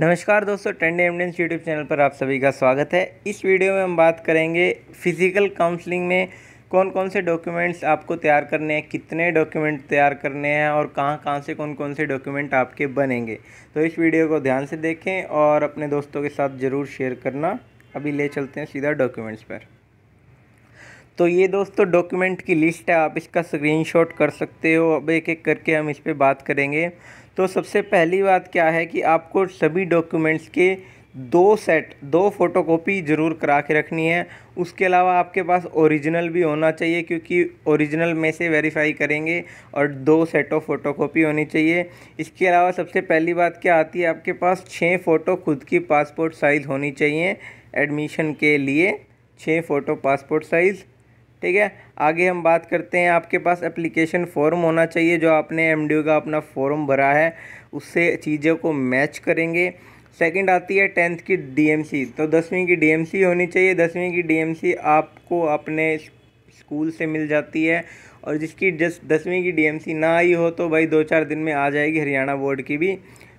नमस्कार दोस्तों trend evidence YouTube channel पर आप सभी का स्वागत है। इस वीडियो में हम बात करेंगे फ़िज़िकल काउंसलिंग में कौन कौन से डॉक्यूमेंट्स आपको तैयार करने हैं, कितने डॉक्यूमेंट तैयार करने हैं और कहाँ कहाँ से कौन कौन से डॉक्यूमेंट आपके बनेंगे। तो इस वीडियो को ध्यान से देखें और अपने दोस्तों के साथ ज़रूर शेयर करना। अभी ले चलते हैं सीधा डॉक्यूमेंट्स पर। तो ये दोस्तों डॉक्यूमेंट की लिस्ट है, आप इसका स्क्रीनशॉट कर सकते हो। अब एक एक करके हम इस पर बात करेंगे। तो सबसे पहली बात क्या है कि आपको सभी डॉक्यूमेंट्स के दो सेट दो फोटोकॉपी ज़रूर करा के रखनी है। उसके अलावा आपके पास ओरिजिनल भी होना चाहिए क्योंकि ओरिजिनल में से वेरीफाई करेंगे और दो सेट ऑफ़ फ़ोटोकॉपी होनी चाहिए। इसके अलावा सबसे पहली बात क्या आती है, आपके पास छः फ़ोटो खुद की पासपोर्ट साइज़ होनी चाहिए। एडमिशन के लिए छः फ़ोटो पासपोर्ट साइज़ ठीक है? आगे हम बात करते हैं, आपके पास एप्लीकेशन फॉर्म होना चाहिए, जो आपने एम का अपना फॉर्म भरा है, उससे चीज़ों को मैच करेंगे। सेकंड आती है टेंथ की डीएमसी तो दसवीं की डीएमसी होनी चाहिए। दसवीं की डीएमसी आपको अपने स्कूल से मिल जाती है, और जिसकी जस दसवीं की डीएमसी ना आई हो तो भाई दो चार दिन में आ जाएगी हरियाणा बोर्ड की भी।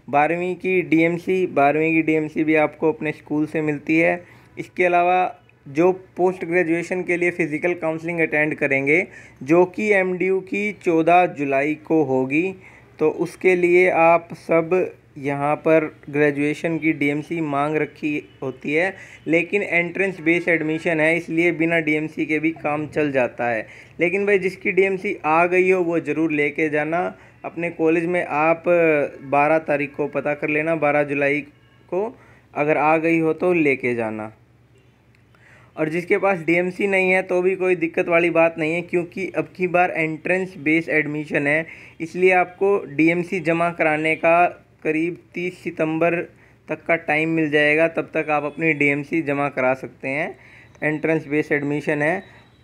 बारहवीं की डीएमसी बारहवीं की डीएमसी भी आपको अपने स्कूल से मिलती है। इसके अलावा जो पोस्ट ग्रेजुएशन के लिए फ़िज़िकल काउंसलिंग अटेंड करेंगे, जो कि एमडीयू की चौदह जुलाई को होगी। तो उसके लिए आप सब यहाँ पर ग्रेजुएशन की डीएमसी मांग रखी होती है, लेकिन एंट्रेंस बेस एडमिशन है, इसलिए बिना डीएमसी के भी काम चल जाता है। लेकिन भाई, जिसकी डीएमसी आ गई हो, वो ज़रूर लेके जाना। अपने कॉलेज में आप 12 तारीख को पता कर लेना 12 जुलाई को। अगर आ गई हो तो लेके जाना। और जिसके पास डीएमसी नहीं है तो भी कोई दिक्कत वाली बात नहीं है, क्योंकि अब की बार एंट्रेंस बेस एडमिशन है। इसलिए आपको डीएमसी जमा कराने का करीब तीस सितंबर तक का टाइम मिल जाएगा, तब तक आप अपनी डीएमसी जमा करा सकते हैं। एंट्रेंस बेस एडमिशन है।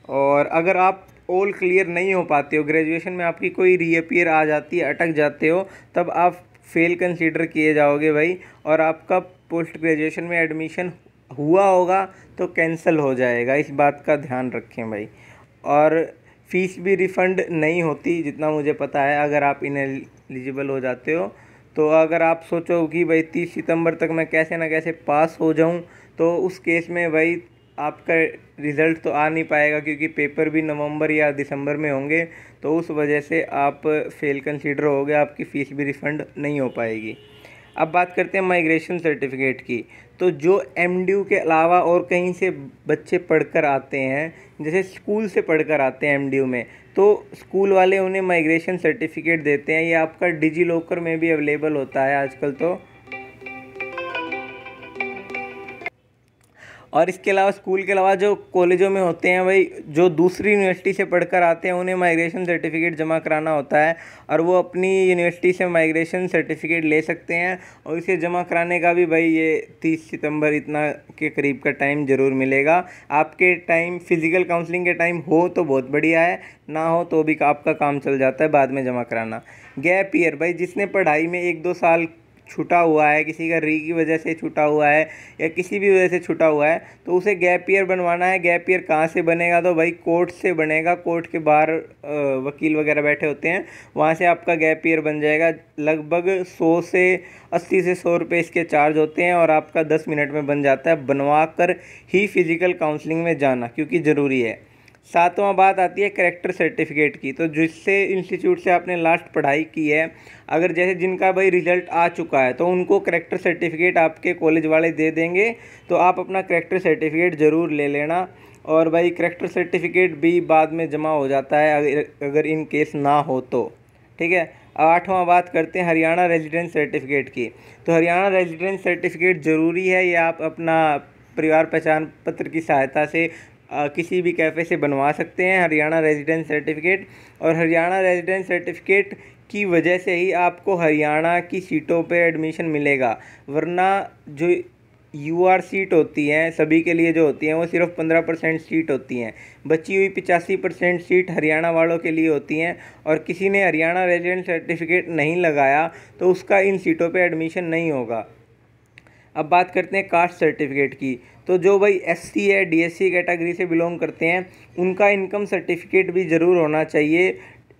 और अगर आप ऑल क्लियर नहीं हो पाते हो ग्रेजुएशन में आपकी कोई रीअपियर आ जाती है, अटक जाते हो, तब आप फेल कंसीडर किए जाओगे भाई। और आपका पोस्ट ग्रेजुएशन में एडमिशन हुआ होगा तो कैंसिल हो जाएगा। इस बात का ध्यान रखें भाई। और फ़ीस भी रिफ़ंड नहीं होती, जितना मुझे पता है। अगर आप इन एलिजिबल हो जाते हो तो अगर आप सोचो कि भाई तीस सितंबर तक मैं कैसे ना कैसे पास हो जाऊँ तो उस केस में भाई आपका रिज़ल्ट तो आ नहीं पाएगा, क्योंकि पेपर भी नवंबर या दिसंबर में होंगे तो उस वजह से आप फेल कंसीडर होगे आपकी फ़ीस भी रिफ़ंड नहीं हो पाएगी। अब बात करते हैं माइग्रेशन सर्टिफिकेट की। तो जो एमडीयू के अलावा और कहीं से बच्चे पढ़कर आते हैं, जैसे स्कूल से पढ़कर आते हैं एमडीयू में तो स्कूल वाले उन्हें माइग्रेशन सर्टिफिकेट देते हैं। ये आपका डिजी लॉकर में भी अवेलेबल होता है आजकल तो। और इसके अलावा स्कूल के अलावा जो कॉलेजों में होते हैं भाई, जो दूसरी यूनिवर्सिटी से पढ़कर आते हैं, उन्हें माइग्रेशन सर्टिफिकेट जमा कराना होता है और वो अपनी यूनिवर्सिटी से माइग्रेशन सर्टिफिकेट ले सकते हैं और इसे जमा कराने का भी भाई ये तीस सितंबर इतना के करीब का टाइम ज़रूर मिलेगा। आपके टाइम फ़िज़िकल काउंसलिंग के टाइम हो तो बहुत बढ़िया है, ना हो तो भी आपका काम चल जाता है बाद में जमा कराना। गैप ईयर भाई जिसने पढ़ाई में एक दो साल छूटा हुआ है, किसी का री की वजह से छूटा हुआ है या किसी भी वजह से छूटा हुआ है तो उसे गैप ईयर बनवाना है। गैप ईयर कहाँ से बनेगा? तो भाई कोर्ट से बनेगा। कोर्ट के बाहर वकील वगैरह बैठे होते हैं। वहाँ से आपका गैप ईयर बन जाएगा। लगभग सौ से अस्सी से सौ रुपये इसके चार्ज होते हैं और आपका दस मिनट में बन जाता है। बनवा कर ही फ़िज़िकल काउंसलिंग में जाना, क्योंकि ज़रूरी है। सातवां बात आती है करेक्टर सर्टिफिकेट की। तो जिससे इंस्टीट्यूट से आपने लास्ट पढ़ाई की है, अगर जैसे जिनका भाई रिज़ल्ट आ चुका है तो उनको करेक्टर सर्टिफिकेट आपके कॉलेज वाले दे देंगे तो आप अपना करेक्टर सर्टिफिकेट ज़रूर ले लेना। और भाई करेक्टर सर्टिफिकेट भी बाद में जमा हो जाता है, अगर इन केस ना हो तो। ठीक है? आठवां बात करते हैं हरियाणा रेजिडेंस सर्टिफिकेट की। तो हरियाणा रेजिडेंस सर्टिफिकेट ज़रूरी है ये आप अपना परिवार पहचान पत्र की सहायता से आ, किसी भी कैफ़े से बनवा सकते हैं हरियाणा रेजिडेंस सर्टिफिकेट और हरियाणा रेजिडेंस सर्टिफिकेट की वजह से ही आपको हरियाणा की सीटों पे एडमिशन मिलेगा। वरना जो यू आर सीट होती हैं सभी के लिए जो होती हैं वो सिर्फ़ पंद्रह परसेंट सीट होती हैं। बची हुई पिचासी परसेंट सीट हरियाणा वालों के लिए होती हैं और किसी ने हरियाणा रेजिडेंट सर्टिफिकेट नहीं लगाया तो उसका इन सीटों पे एडमिशन नहीं होगा। अब बात करते हैं कास्ट सर्टिफिकेट की। तो जो भाई एस एससी है डीएससी कैटेगरी से बिलोंग करते हैं, उनका इनकम सर्टिफिकेट भी ज़रूर होना चाहिए।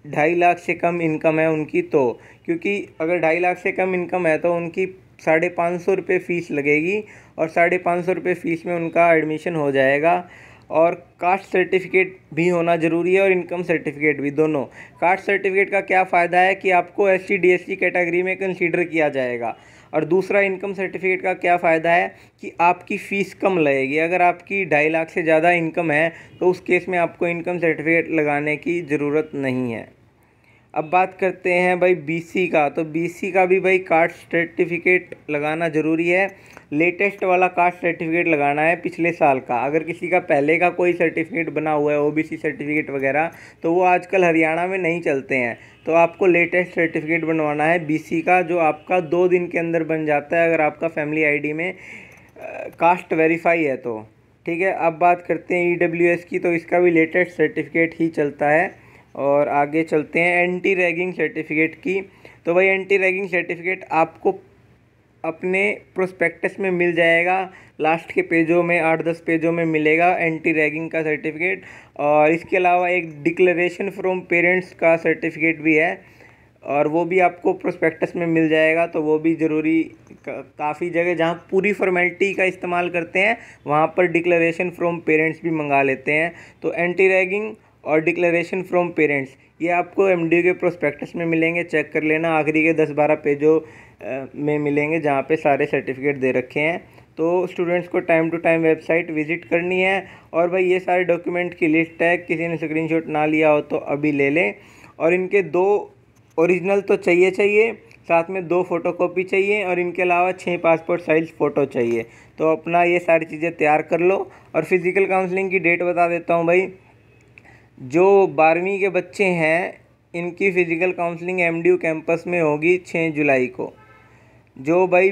ढाई लाख से कम इनकम है उनकी तो। क्योंकि अगर ढाई लाख से कम इनकम है तो उनकी साढ़े पाँच सौ रुपये फ़ीस लगेगी और साढ़े पाँच सौ रुपये फ़ीस में उनका एडमिशन हो जाएगा। और कास्ट सर्टिफिकेट भी होना ज़रूरी है और इनकम सर्टिफिकेट भी दोनों। कास्ट सर्टिफिकेट का क्या फ़ायदा है कि आपको S C D S C category में कंसीडर किया जाएगा। और दूसरा इनकम सर्टिफिकेट का क्या फ़ायदा है कि आपकी फ़ीस कम लगेगी। अगर आपकी ढाई लाख से ज़्यादा इनकम है तो उस केस में आपको इनकम सर्टिफिकेट लगाने की ज़रूरत नहीं है। अब बात करते हैं भाई बीसी का। तो बीसी का भी भाई कास्ट सर्टिफिकेट लगाना ज़रूरी है। लेटेस्ट वाला कास्ट सर्टिफिकेट लगाना है पिछले साल का। अगर किसी का पहले का कोई सर्टिफिकेट बना हुआ है ओबीसी सर्टिफिकेट वगैरह तो वो आजकल हरियाणा में नहीं चलते हैं। तो आपको लेटेस्ट सर्टिफिकेट बनवाना है बीसी का, जो आपका दो दिन के अंदर बन जाता है अगर आपका फैमिली आईडी में कास्ट वेरीफाई है तो। ठीक है, अब बात करते हैं ईडब्ल्यूएस की तो इसका भी लेटेस्ट सर्टिफिकेट ही चलता है। और आगे चलते हैं एंटी रैगिंग सर्टिफिकेट की। तो भाई एंटी रैगिंग सर्टिफिकेट आपको अपने प्रोस्पेक्टस में मिल जाएगा। लास्ट के पेजों में, आठ दस पेजों में मिलेगा एंटी रैगिंग का सर्टिफिकेट और इसके अलावा एक डिक्लेरेशन फ्रॉम पेरेंट्स का सर्टिफिकेट भी है। और वो भी आपको प्रोस्पेक्टस में मिल जाएगा। तो वो भी ज़रूरी काफ़ी जगह जहाँ पूरी फॉर्मेलिटी का इस्तेमाल करते हैं, वहाँ पर डिक्लेरेशन फ्रॉम पेरेंट्स भी मंगा लेते हैं। तो एंटी रैगिंग और डिक्लेरेशन फ्रॉम पेरेंट्स ये आपको एम के प्रोस्पेक्टस में मिलेंगे चेक कर लेना। आखिरी के दस बारह पेजों में मिलेंगे, जहाँ पे सारे सर्टिफिकेट दे रखे हैं। तो स्टूडेंट्स को time to time website visit करनी है। और भाई, ये सारे डॉक्यूमेंट की लिस्ट है। किसी ने स्क्रीनशॉट ना लिया हो तो अभी ले लें। और इनके दो ओरिजिनल तो चाहिए चाहिए, साथ में दो फोटोकॉपी चाहिए और इनके अलावा छः पासपोर्ट साइज़ फ़ोटो चाहिए। तो अपना ये सारी चीज़ें तैयार कर लो। और फ़िज़िकल काउंसलिंग की डेट बता देता हूँ भाई। जो बारहवीं के बच्चे हैं, इनकी फ़िज़िकल काउंसलिंग एमडीयू कैंपस में होगी छः जुलाई को। जो भाई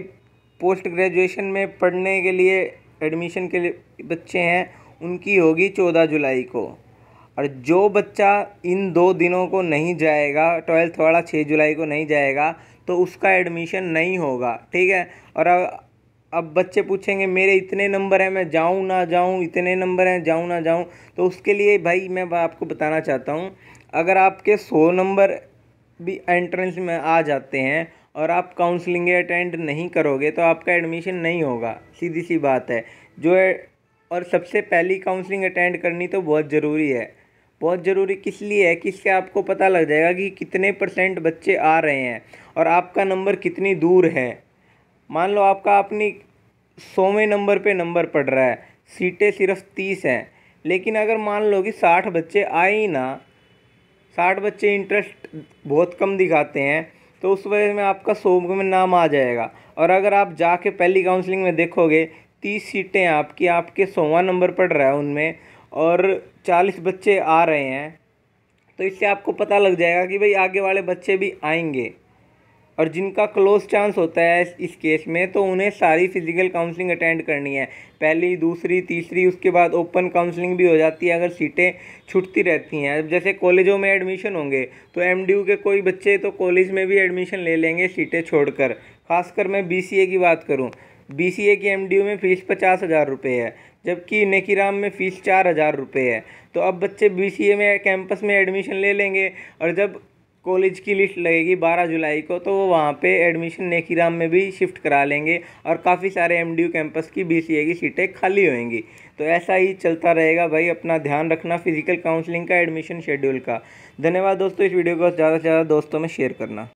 पोस्ट ग्रेजुएशन में पढ़ने के लिए एडमिशन के लिए बच्चे हैं, उनकी होगी चौदह जुलाई को। और जो बच्चा इन दो दिनों को नहीं जाएगा ट्वेल्थ वाला छः जुलाई को नहीं जाएगा तो उसका एडमिशन नहीं होगा, ठीक है? और अब अब बच्चे पूछेंगे, मेरे इतने नंबर हैं, मैं जाऊँ ना जाऊँ? इतने नंबर हैं, जाऊँ ना जाऊँ? तो उसके लिए भाई मैं आपको बताना चाहता हूँ, अगर आपके सौ नंबर भी एंट्रेंस में आ जाते हैं और आप काउंसलिंग अटेंड नहीं करोगे तो आपका एडमिशन नहीं होगा। सीधी सी बात है। जो है, और सबसे पहली काउंसलिंग अटेंड करनी तो बहुत ज़रूरी है। बहुत ज़रूरी किस लिए है कि इससे आपको पता लग जाएगा कि कितने परसेंट बच्चे आ रहे हैं और आपका नंबर कितनी दूर है। मान लो आपका अपनी सौवें नंबर पे नंबर पड़ रहा है, सीटें सिर्फ़ तीस हैं, लेकिन अगर मान लो कि साठ बच्चे आए ही ना, साठ बच्चे इंटरेस्ट बहुत कम दिखाते हैं तो उस वजह में आपका सौ में नाम आ जाएगा। और अगर आप जाके पहली काउंसलिंग में देखोगे, तीस सीटें आपकी, आपके सोवा नंबर पड़ रहा है उनमें, और चालीस बच्चे आ रहे हैं तो इससे आपको पता लग जाएगा कि भाई आगे वाले बच्चे भी आएँगे। और जिनका क्लोज चांस होता है इस केस में तो उन्हें सारी फ़िज़िकल काउंसलिंग अटेंड करनी है। पहली, दूसरी, तीसरी, उसके बाद ओपन काउंसलिंग भी हो जाती है अगर सीटें छुटती रहती हैं। जैसे कॉलेजों में एडमिशन होंगे तो एमडीयू के कोई बच्चे तो कॉलेज में भी एडमिशन ले लेंगे सीटें छोड़कर। खासकर मैं बीसीए की बात करूँ बी की एमडीयू में फ़ीस पचास हज़ार रुपये है, जबकि नेकीराम में फ़ीस चार हज़ार रुपये है। तो अब बच्चे बीसीए में कैंपस में एडमिशन ले लेंगे, और जब कॉलेज की लिस्ट लगेगी बारह जुलाई को तो वो वहाँ पे एडमिशन नेकीराम में भी शिफ्ट करा लेंगे और काफ़ी सारे एमडीयू कैंपस की बीसीए की सीटें खाली होंगी तो ऐसा ही चलता रहेगा भाई, अपना ध्यान रखना फ़िज़िकल काउंसलिंग का एडमिशन शेड्यूल का। धन्यवाद दोस्तों इस वीडियो को ज़्यादा से ज़्यादा दोस्तों में शेयर करना।